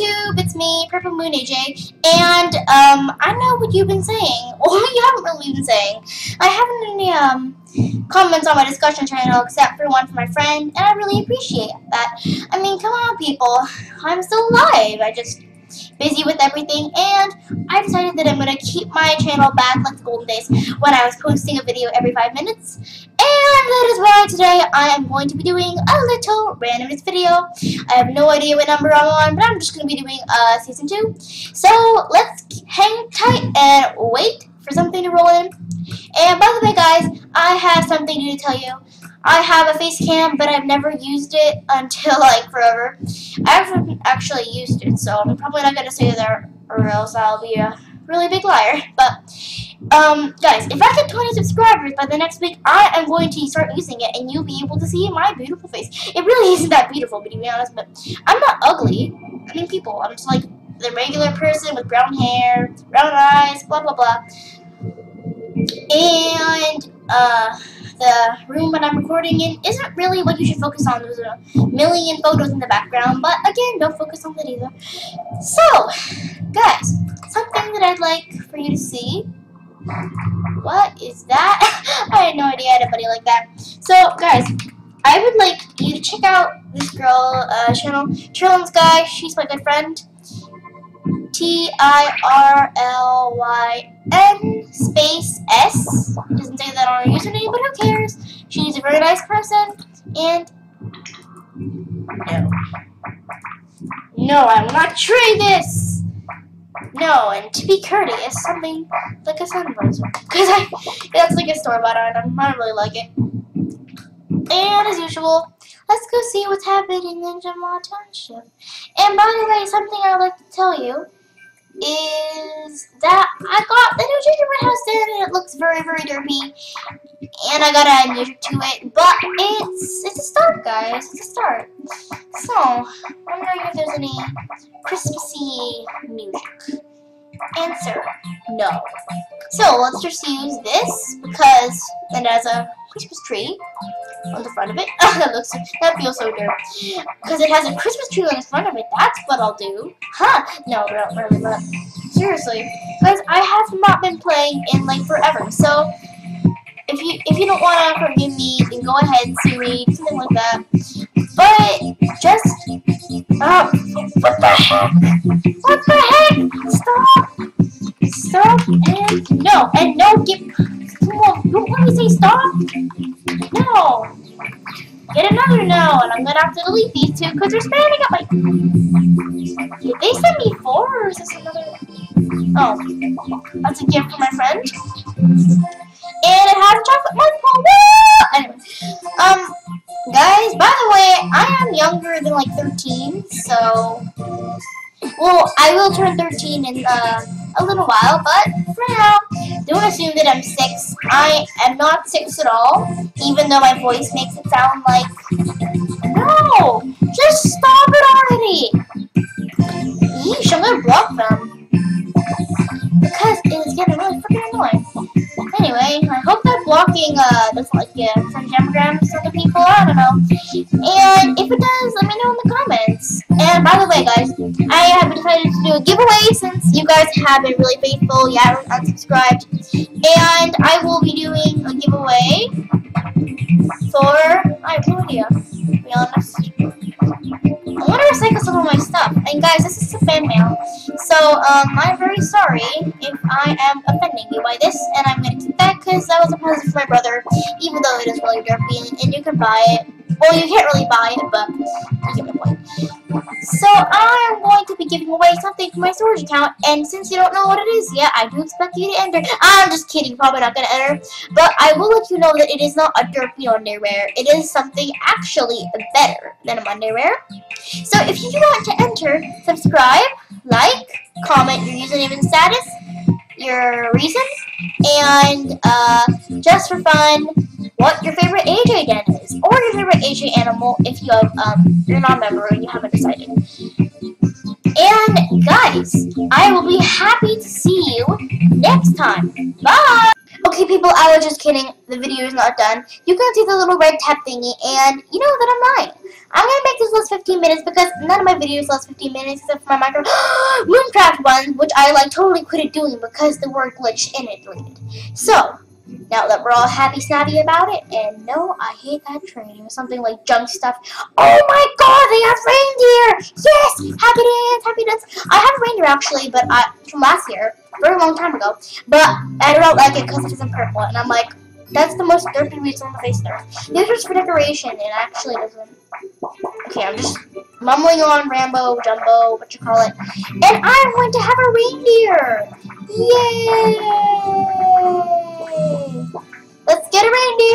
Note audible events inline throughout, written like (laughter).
YouTube? It's me, Purple Moon AJ, and um, I know what you've been saying. (laughs) Well, you haven't really been saying. I haven't any um comments on my discussion channel except for one from my friend, and I really appreciate that. I mean, come on, people. I'm still alive. I just busy with everything, and I decided that I'm going to keep my channel back like the golden days when I was posting a video every five minutes. Is why today I am going to be doing a little randomness video. I have no idea what number I'm on, but I'm just going to be doing uh, Season 2. So let's hang tight and wait for something to roll in. And by the way, guys, I have something new to tell you. I have a face cam, but I've never used it (laughs) until like forever. I haven't actually used it, so I'm probably not gonna say that, or else I'll be a really big liar. But um, guys, if I get 20 subscribers by the next week, I am going to start using it, and you'll be able to see my beautiful face. It really (laughs) isn't that beautiful, to be honest, but I'm not ugly. I mean, people, I'm just like the regular person with brown hair, brown eyes, blah blah blah. And uh the room that I'm recording in isn't really what you should focus on. There's a million photos in the background, but again, don't focus on that either. So, guys, something that I'd like for you to see. What is that? (laughs) I had no idea I had a buddy like that. So, guys, I would like you to check out this girl uh, channel, Trillian Guy. She's my good friend. T I R L Y N space S. Doesn't say that on her username, but who cares? She's a very nice person, and no, no, I will not trade this. No, and to be courteous, something like a sunbuzzer, (laughs) because I that's like a store bought item. I don't really like it. And as usual, let's go see what's happening in Ninja Township. And by the way, something I'd like to tell you is that I got the new gingerbread house in and it looks very, very derpy. And I gotta add music to it, but it's it's a start, guys. It's a start. So, I'm wondering if there's any Christmassy music. Answer, no. So, let's just use this because it has a Christmas tree on the front of it. (laughs) that looks that feels so dirty. Because it has a Christmas tree on the front of it. That's what I'll do. Huh? No, not really, but seriously. Because I have not been playing in like forever. So if you if you don't wanna forgive me, then go ahead and see me, something like that. But just uh, what the heck? What the heck? Stop! Stop and no and no get come on, don't let me say stop! No! Get another no, and I'm gonna have to delete these two because they're spamming up my. Did they send me four, or is this another? Oh, that's a gift from my friend. And it has chocolate marshmallow. Anyway, um, guys, by the way, I am younger than like 13, so. Well, I will turn 13 in uh, a little while, but for now, don't assume that I'm 6. I am not 6 at all, even though my voice makes it sound like... No! Just stop it already! Yeesh, I'm gonna block them. Because it is getting really freaking annoying. Anyway, I hope that blocking uh, doesn't like get some gemgrams to the people, I don't know. And if it does, let me know in the comments. And by the way, guys, I have decided to do a giveaway since you guys have been really faithful, you haven't unsubscribed. And I will be doing a giveaway for, no idea, to be honest. I want to recycle some of my stuff. And guys, this is a fan mail. So, um, I'm very sorry if I am offending you by this, and I'm going to keep that because that was a present for my brother, even though it is really derpy, and you can buy it. Well, you can't really buy it, but you get my point. So, I am going to be giving away something from my storage account, and since you don't know what it is yet, I do expect you to enter. I'm just kidding, probably not going to enter, but I will let you know that it is not a derpy underwear. It is something actually better than a underwear. So, if you want to enter, subscribe, like, comment your username and status, your reason, and uh, just for fun, what your favorite AJ den is, or your favorite AJ animal if you have um, you're not a member and you haven't decided. And guys, I will be happy to see you next time. Bye. Okay, people, I was just kidding. The video is not done. You can see the little red tap thingy, and you know that I'm lying. I'm gonna make this last 15 minutes because none of my videos last 15 minutes except for my micro (gasps) one, which I like totally quit doing because the word glitch in it deleted. So, now that we're all happy snappy about it, and no, I hate that train. Was something like junk stuff. Oh my god, they have reindeer! Yes! Happy dance, happy dance. I have a reindeer actually, but I from last year, very long time ago. But I don't like it because it's in purple, and I'm like, that's the most dirty reason on the face of the earth. This was for decoration, and actually doesn't. Okay, I'm just mumbling on Rambo, Jumbo, what you call it. And I'm going to have a reindeer! Yay!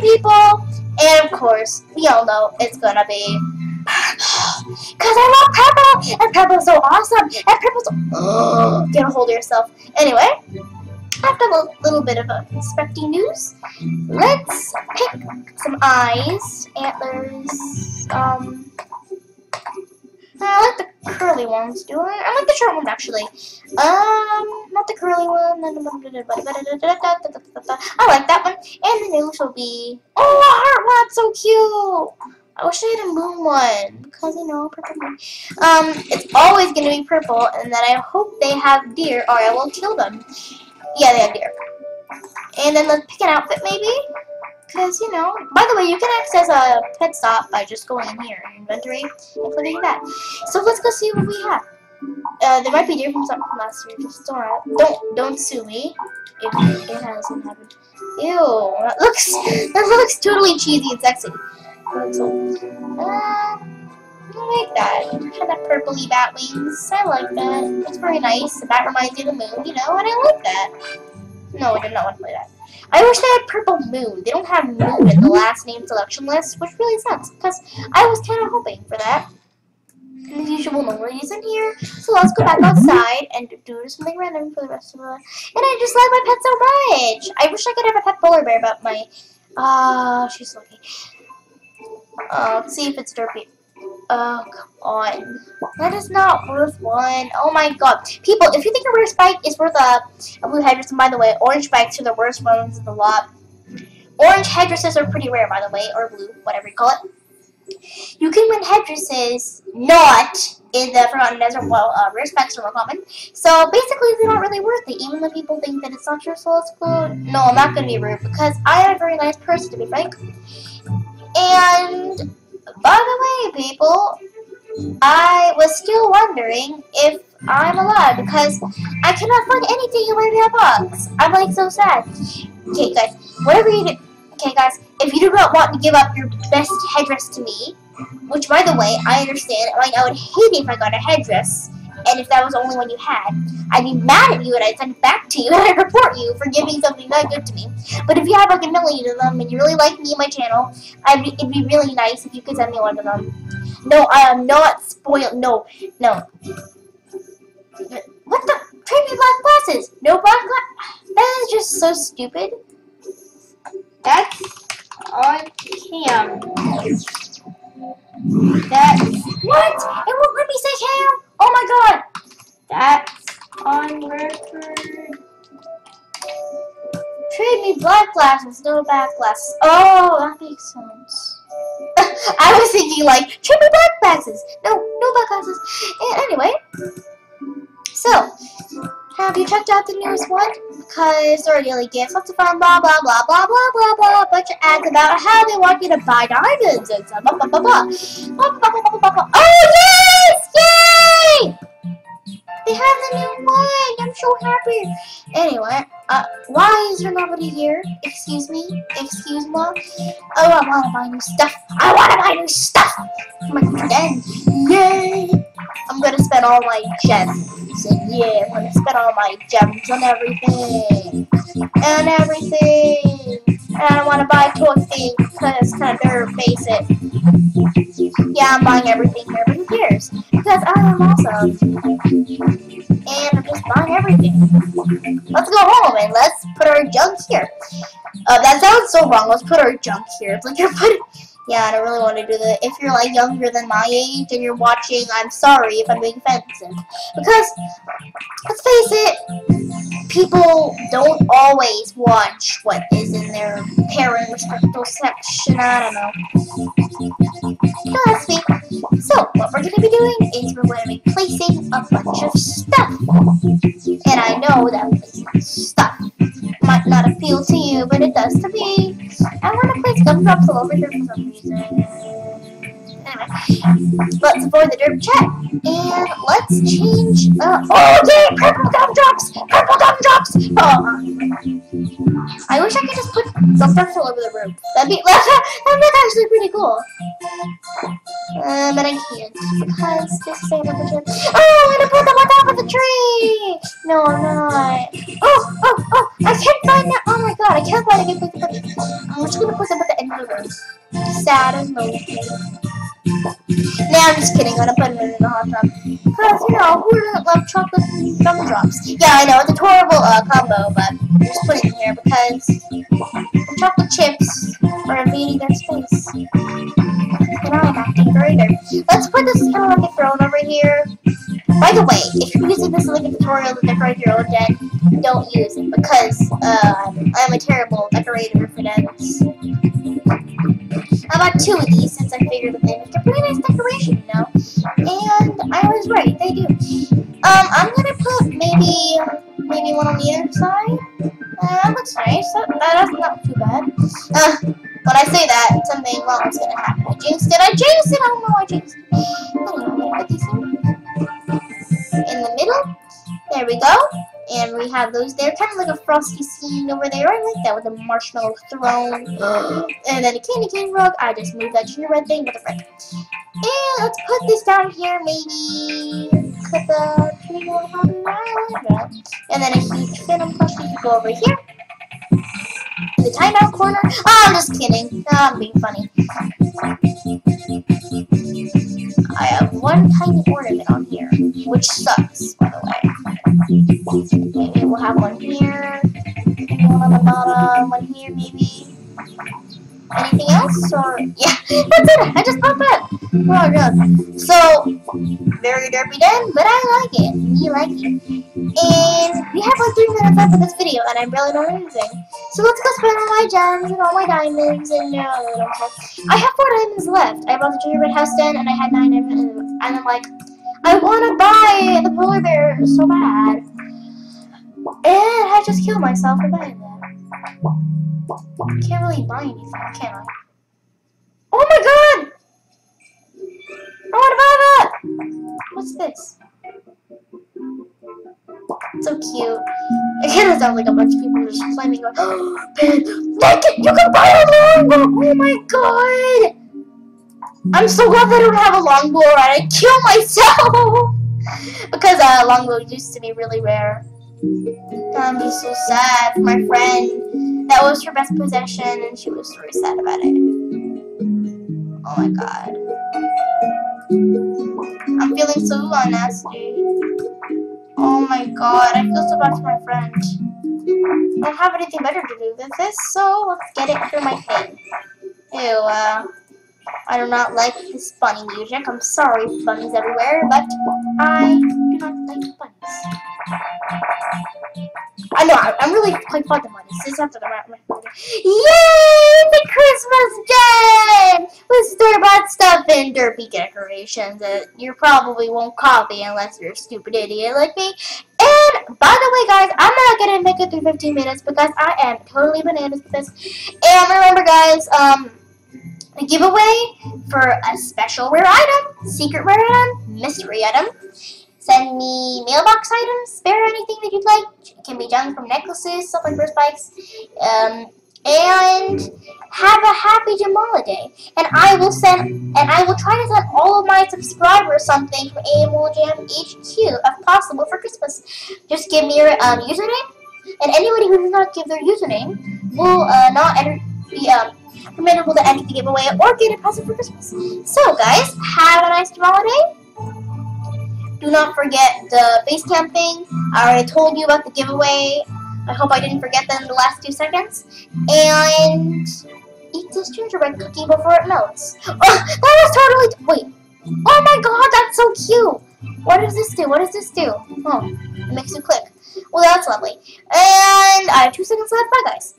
People! And of course, we all know it's gonna be (sighs) Cause I love purple, and purple's so awesome, and purple's get a hold of yourself. Anyway, after a little bit of a inspecting news, let's pick some eyes, antlers, um, I like the curly ones, do I? I like the short ones, actually. Um, not the curly one. I like that one. And the nose will be... Oh, a heart one! So cute! I wish I had a moon one, because, you know, purple moon. Um, it's always going to be purple, and then I hope they have deer, or I will kill them. Yeah, they have deer. And then let's pick an outfit, maybe? Because, you know, by the way, you can access a pet stop by just going in here, inventory, and clicking that. So let's go see what we have. Uh, there might be from something from last year. Just don't, don't, don't sue me if it hasn't happened. Ew, that looks, (laughs) that looks totally cheesy and sexy. So, uh, I like that. Kind of purpley bat wings. I like that. It's very nice. The bat reminds you of the moon, you know, and I like that. No, I did not want to play that. I wish they had Purple Moon. They don't have Moon in the last name selection list, which really sucks, because I was kind of hoping for that. And the usual no in here, so let's go back outside and do something random for the rest of the And I just love my pet so much! I wish I could have a pet polar bear, but my... Uh, she's lucky. Uh, let's see if it's derpy. Oh, come on. That is not worth one. Oh my god. People, if you think a rare spike is worth a, a blue headdress, and by the way, orange spikes are the worst ones in the lot. Orange headdresses are pretty rare, by the way, or blue, whatever you call it. You can win headdresses not in the Forgotten Desert. Well, uh, rare spikes are more common. So basically, they're not really worth it, even though people think that it's not your soul's clue. No, I'm not going to be rude, because I am a very nice person, to be frank. And by the way, people, I was still wondering if I'm alive because I cannot find anything in my mailbox. I'm like so sad. Okay, guys, whatever you do. Okay, guys, if you do not want to give up your best headdress to me, which by the way, I understand, like I would hate if I got a headdress and if that was the only one you had, I'd be mad at you and I'd send it back to you and I'd report you for giving something that good to me. But if you have like a million of them and you really like me and my channel, I'd be, it'd be really nice if you could send me one of them. No, I am not spoiled. No, no. What the? Trade black glasses. No black glasses. That is just so stupid. That's on cam. That's what? It won't let me say cam. Oh my god! That's on record. Trade me black glasses, no back glasses. Oh, that makes sense. I was thinking like, trade me black glasses. No, no black glasses. Anyway, so, have you checked out the newest one? Because there are daily gifts, lots of fun, blah, blah, blah, blah, blah, blah, blah, a bunch of ads about how they want you to buy diamonds and stuff, blah, blah, blah, blah. blah, blah, blah, blah, blah. Oh, yes! Yay! They have the new one! I'm so happy! Anyway, uh, why is there nobody here? Excuse me? Excuse me? Oh, I want to buy new stuff! I want to buy new stuff! My god, yay! I'm gonna spend all my gems. And yeah, I'm gonna spend all my gems on everything. And everything. And I to buy toy things because it's kind of nerd basic. Yeah, I'm buying everything here, but who cares? Because I am awesome. And I'm just buying everything. Let's go home and let's put our junk here. Uh, that sounds so wrong. Let's put our junk here. It's like you're putting Yeah, I don't really want to do that. If you're like younger than my age and you're watching, I'm sorry if I'm being offensive. Because, let's face it, people don't always watch what is in their parent restricted section. I don't know. No, that's me. So, what we're going to be doing is we're going to be placing a bunch of stuff. And I know that placing stuff might not appeal to you, but it does to me. I want to place gumdrops all over here for some reason. Anyway, let's avoid the derp chat, and let's change, uh, oh yay, purple gumdrops! Purple gumdrops! Oh, I wish I could just put gumdrops all over the room. That'd be, (laughs) that'd be actually pretty cool. Uh, but I can't, because this is a number two. Oh, I'm gonna put them on top of the tree! No, I'm not. Oh, oh, oh, I can't find that, oh my god, I can't find it. I'm just gonna put them at the end of the room. Sad and lonely. Nah, I'm just kidding. I'm gonna put it in the hot tub. Because, you know, who doesn't love chocolate gumdrops? Yeah, I know, it's a horrible uh, combo, but I'm just putting it in here because chocolate chips are invading their space. And I'm. Let's put this kind of like a throne over here. By the way, if you're using this like a tutorial to decorate your own den, don't use it because uh, I'm a terrible decorator for dens. I bought two of these since I figured that they make a pretty nice decoration, you know. And I was right, they do. Um, I'm gonna put maybe maybe one on the other side. Uh, that looks nice. That, that's not too bad. Uh, when I say that, something wrong is gonna happen. I jinxed it. I jinxed it. I don't know why I jinxed it. Gonna put these in, in the middle. There we go. And we have those there, kind of like a frosty scene over there. I like that with a marshmallow throne. and then a candy cane rug. I just moved that gingerbread thing, but the frick. And let's put this down here, maybe. Put the And then a huge phantom plushie to go over here. In the timeout corner. Oh, I'm just kidding. No, I'm being funny. I have one tiny ornament on here, which sucks, by the way. Maybe we'll have one here, one on the bottom, one here, maybe. Anything else? Or yeah, (laughs) that's it. I just popped that. Oh god. So very derpy den, but I like it. Me like it. And we have like three minutes left of this video, and I'm really not anything. So let's go spend all my gems and all my diamonds, and no, I care. I have four diamonds left. I bought the gingerbread house den, and I had nine diamonds, and I'm like, I want to buy the polar bear so bad. And I just killed myself for buying that. Can't really buy anything, can I? Oh my god! I want to buy that! What's this? So cute. It kind of sounds like a bunch of people just flaming like, oh, man, look it! You can buy a longbow! Oh my god! I'm so glad that I don't have a longbow or I'd kill myself! (laughs) because a uh, longbows used to be really rare. I'd be so sad for my friend. That was her best possession and she was very sad about it. Oh my god. I'm feeling so nasty. Oh my god, I feel so bad for my friend. I don't have anything better to do than this, so let's get it through my head. Ew, uh, I do not like this bunny music. I'm sorry, bunnies everywhere, but I do not like bunnies. I know, I, am really quite fond of bunnies. This is after the Yay! The Christmas den! With store-bought stuff and derpy decorations that you probably won't copy unless you're a stupid idiot like me. And, by the way, guys, I'm not to make it through 15 minutes because I am totally bananas with this. And remember, guys, um, a giveaway for a special rare item, secret rare item, mystery item. Send me mailbox items, spare anything that you'd like. It can be done from necklaces, stuff like burst bikes. Um, and have a happy Jamaaliday. And I will send, and I will try to send all of my subscribers something from Animal Jam HQ if possible for Christmas. Just give me your um, username, and anybody who does not give their username will uh, not enter, be um, permissible to enter the giveaway or get a present for Christmas. So, guys, have a nice Jamaaliday. Do not forget the base camping. I already told you about the giveaway. I hope I didn't forget that in the last two seconds. And Eat this gingerbread cookie before it melts. Oh, that was totally... Wait. Oh my god, that's so cute. What does this do? What does this do? Oh, it makes you click. Well, that's lovely. And I have two seconds left. Bye, guys.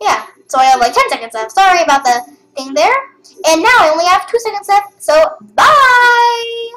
Yeah, so I have like 10 seconds left. Sorry about the thing there. And now I only have two seconds left. So, bye!